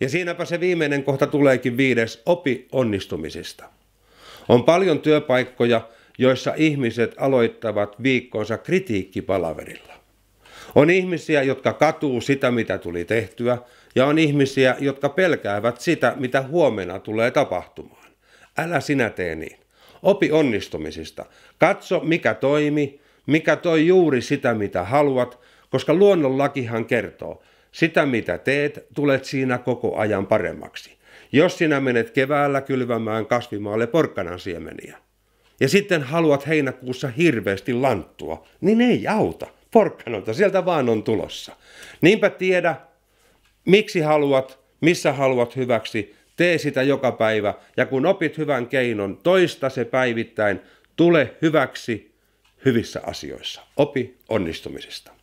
Ja siinäpä se viimeinen kohta tuleekin viides, opi onnistumisista. On paljon työpaikkoja, joissa ihmiset aloittavat viikkonsa kritiikkipalaverilla. On ihmisiä, jotka katuu sitä, mitä tuli tehtyä, ja on ihmisiä, jotka pelkäävät sitä, mitä huomenna tulee tapahtumaan. Älä sinä tee niin. Opi onnistumisista. Katso, mikä toimi, mikä toi juuri sitä, mitä haluat, koska luonnonlakihan kertoo, sitä mitä teet, tulet siinä koko ajan paremmaksi. Jos sinä menet keväällä kylvämään kasvimaalle porkkanan siemeniä, ja sitten haluat heinäkuussa hirveästi lanttua, niin ei auta. Porkkanolta, sieltä vaan on tulossa. Niinpä tiedä, miksi haluat, missä haluat hyväksi, tee sitä joka päivä, ja kun opit hyvän keinon, toista se päivittäin, tule hyväksi hyvissä asioissa. Opi onnistumisesta.